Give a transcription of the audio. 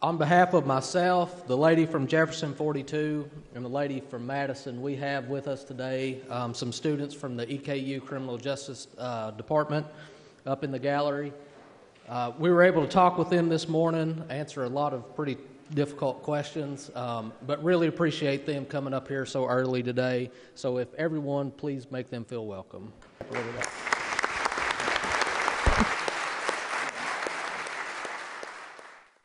On behalf of myself, the lady from Jefferson 42, and the lady from Madison, we have with us today um, some students from the EKU Criminal Justice uh, Department up in the gallery. Uh, we were able to talk with them this morning, answer a lot of pretty difficult questions, um, but really appreciate them coming up here so early today. So, if everyone, please make them feel welcome.